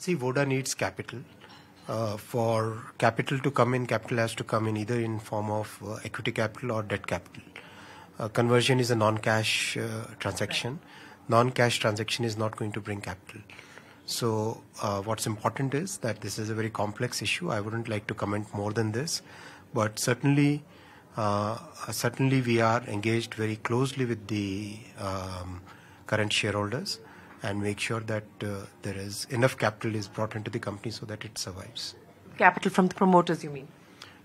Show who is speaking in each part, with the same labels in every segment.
Speaker 1: See, Voda needs capital. Uh, for capital to come in, capital has to come in either in form of uh, equity capital or debt capital. Uh, conversion is a non-cash uh, transaction. Non-cash transaction is not going to bring capital. So uh, what's important is that this is a very complex issue. I wouldn't like to comment more than this, but certainly, uh, certainly we are engaged very closely with the um, current shareholders and make sure that uh, there is enough capital is brought into the company so that it survives.
Speaker 2: Capital from the promoters, you mean?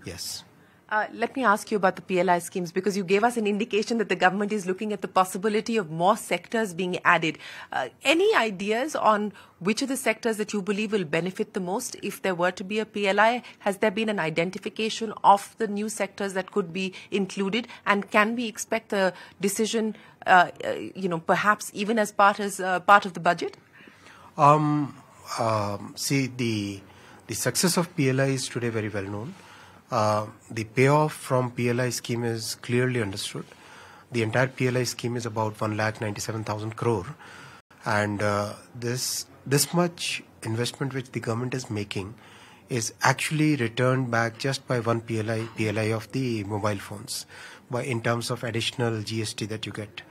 Speaker 1: Yes.
Speaker 2: Uh, let me ask you about the PLI schemes because you gave us an indication that the government is looking at the possibility of more sectors being added. Uh, any ideas on which of the sectors that you believe will benefit the most if there were to be a PLI? Has there been an identification of the new sectors that could be included? And can we expect a decision, uh, uh you know, perhaps even as part as uh, part of the budget?
Speaker 1: Um, um, see, the the success of PLI is today very well known. Uh, the payoff from PLI scheme is clearly understood. The entire PLI scheme is about 1 lakh 97,000 crore. And uh, this, this much investment which the government is making is actually returned back just by one PLI, PLI of the mobile phones, by in terms of additional GST that you get.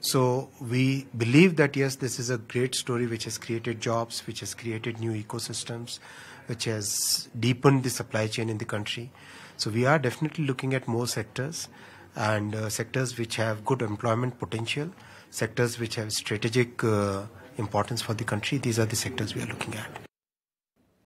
Speaker 1: So we believe that yes, this is a great story which has created jobs, which has created new ecosystems, which has deepened the supply chain in the country. So we are definitely looking at more sectors and uh, sectors which have good employment potential, sectors which have strategic uh, importance for the country. These are the sectors we are looking at.